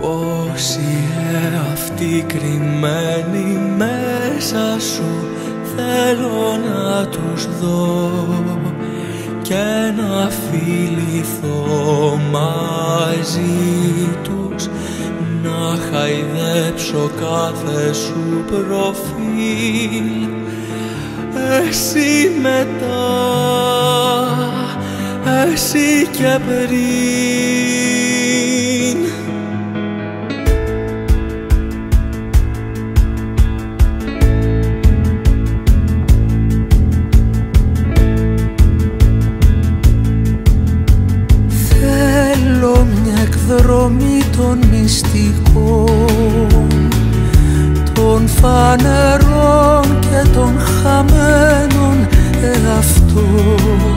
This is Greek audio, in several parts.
Πόσοι εαυτοί κρυμμένοι μέσα σου θέλω να τους δω και να φιληθώ μαζί τους να χαϊδέψω κάθε σου προφίλ. Εσύ μετά εσύ και πριν των μυστικών των φανερών και των χαμένων εαυτών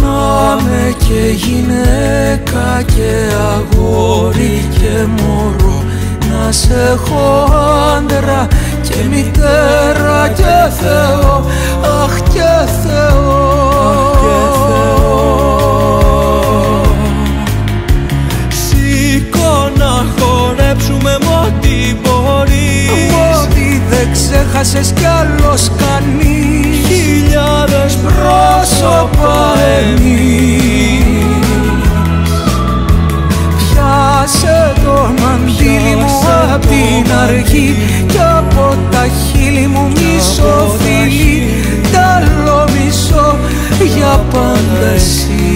να με και γυναίκα και αγόρι και μωρό να σε έχω άντρα και μητέρα και Θεό, αχ και Θεό, δεν ξέχασες κι άλλος κανείς. Χιλιάδες πρόσωπα εμείς. Πιάσε το μαντήλι μου απ' την αρχή Κι από τα χείλη μου μισό φίλι Τ' άλλο μισό για πάντα εσύ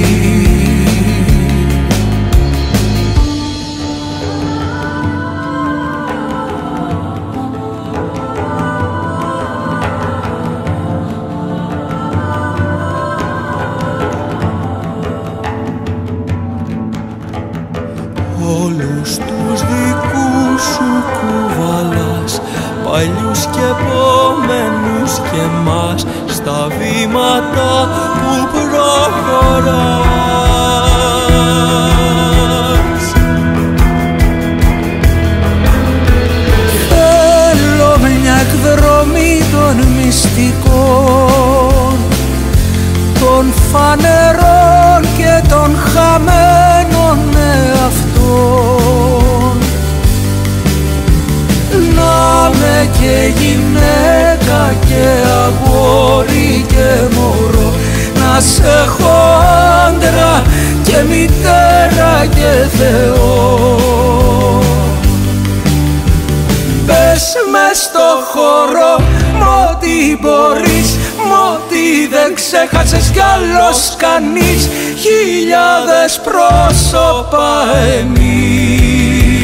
παλιούς και επόμενους και μας στα βήματα που προχωράς. Θέλω μια εκδρομή των μυστικών των φανερών και των χαμένων δεν ξέχασες κι άλλος κανείς. Χιλιάδες πρόσωπα εμείς.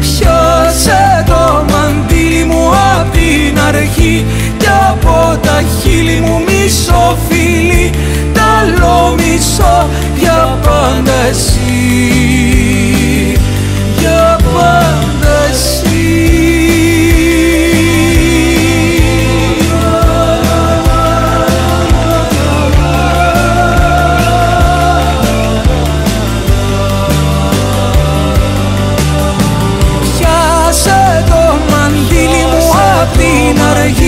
Πιάσε το μαντίλι μου απ' την αρχή Κι από τα χείλη μου μισοφίλη Τα μισό για πάντα εσύ. 너를